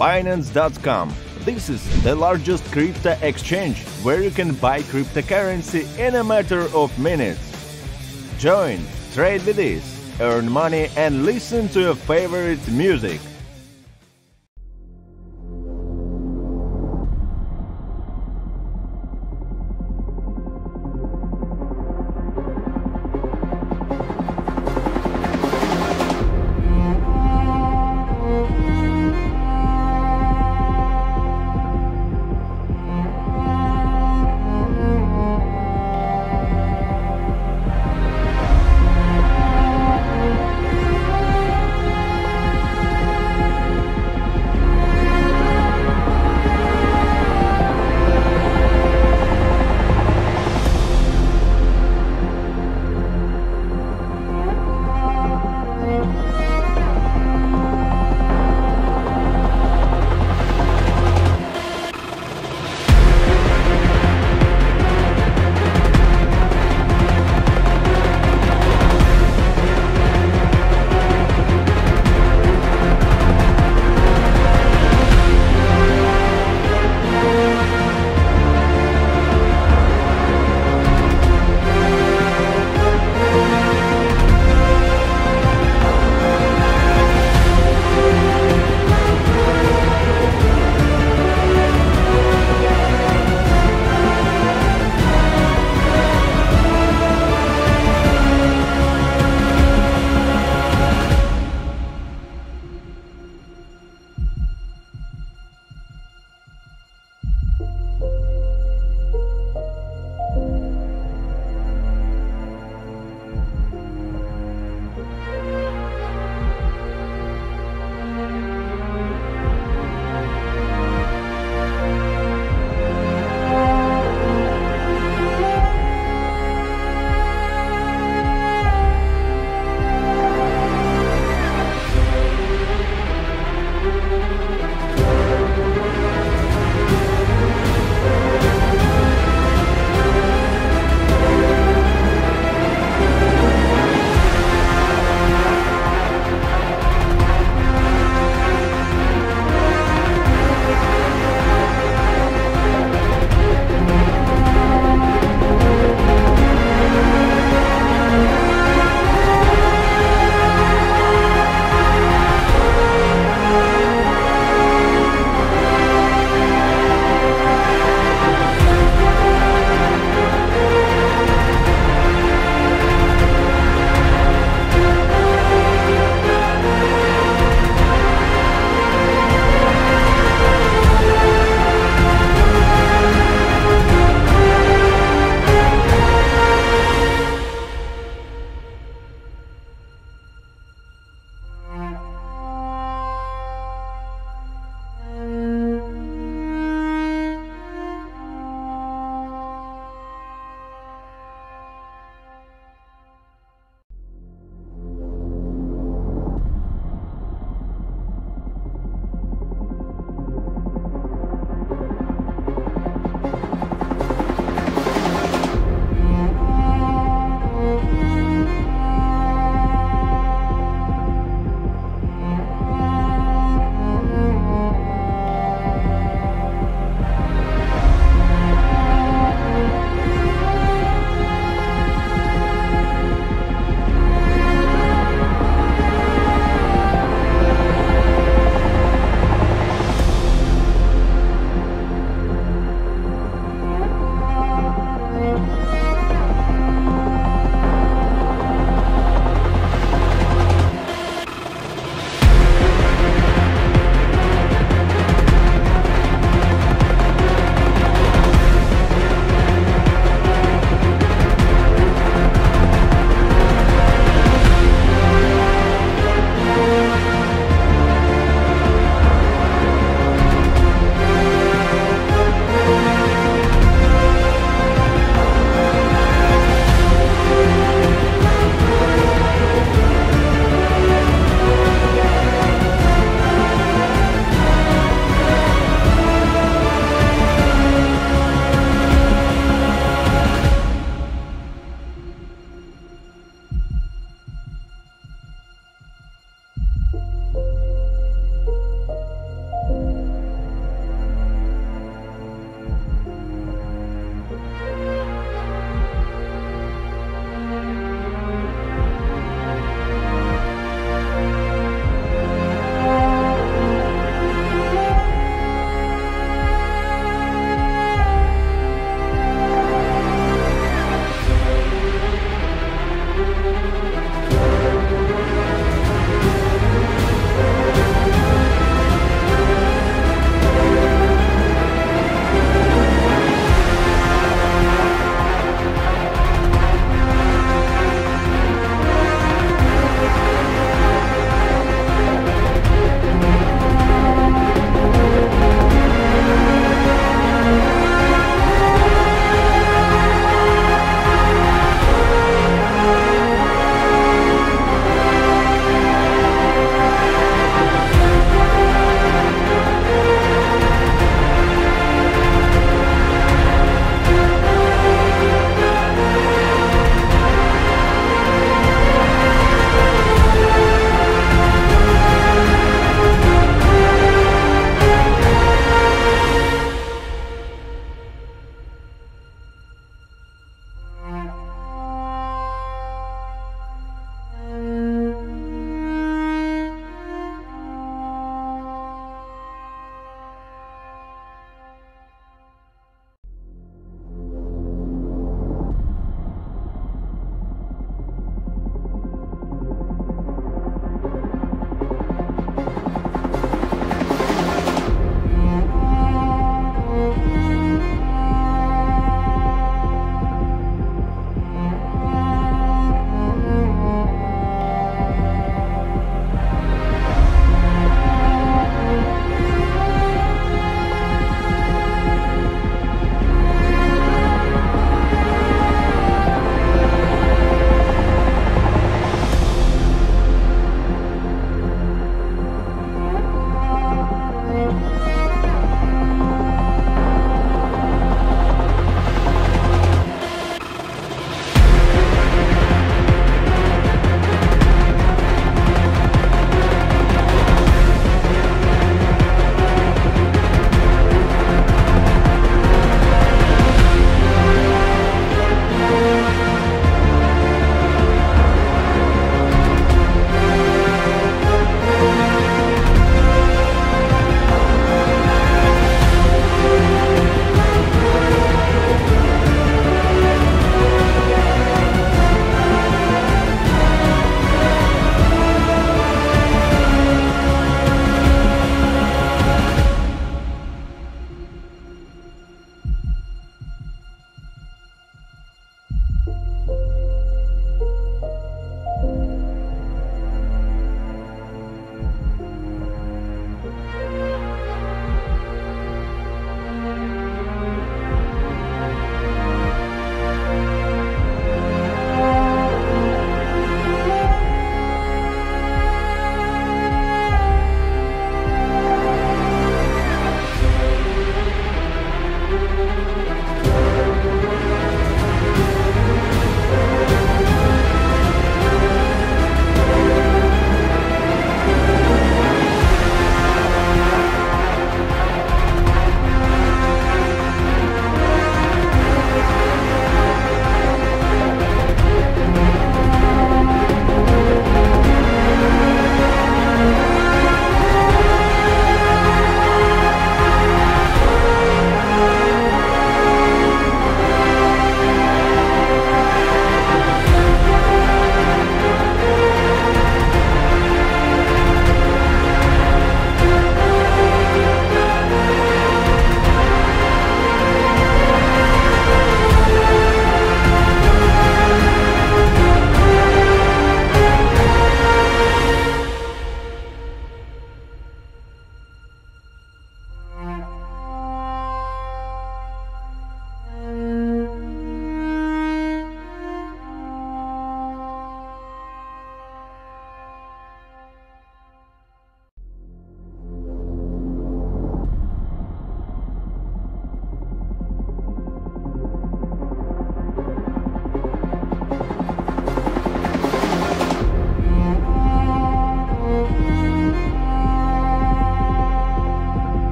Binance.com. This is the largest crypto exchange where you can buy cryptocurrency in a matter of minutes. Join, trade with us, earn money, and listen to your favorite music.